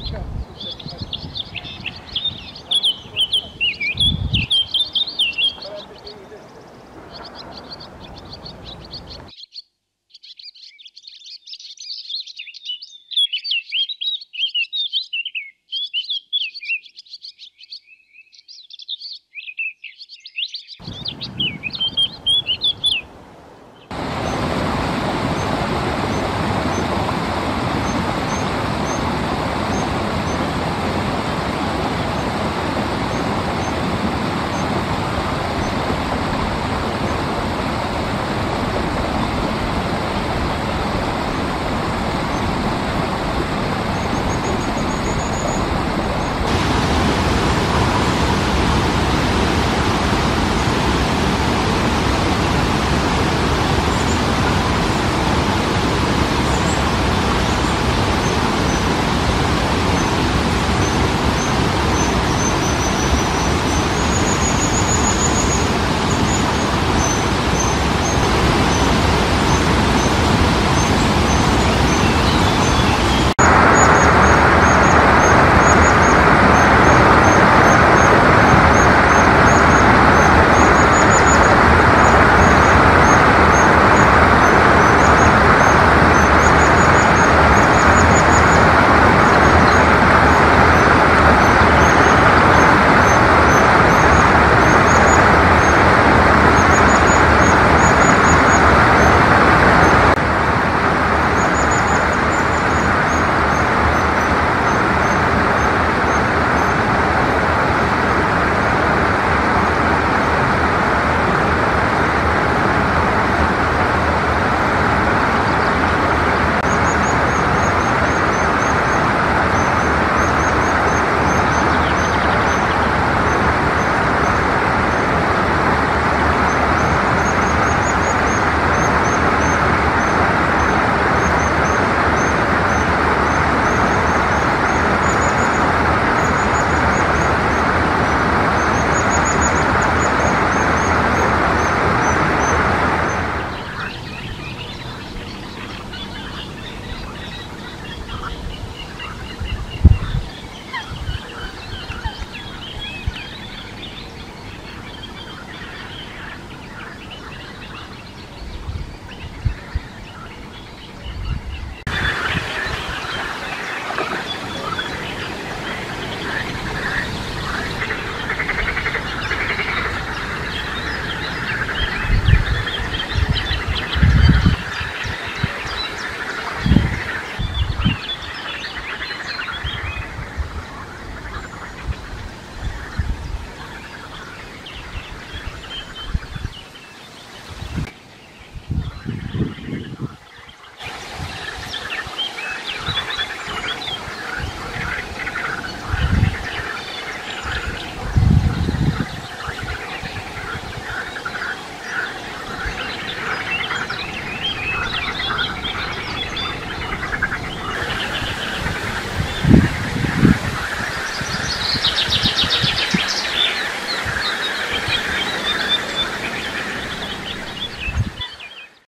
Okay.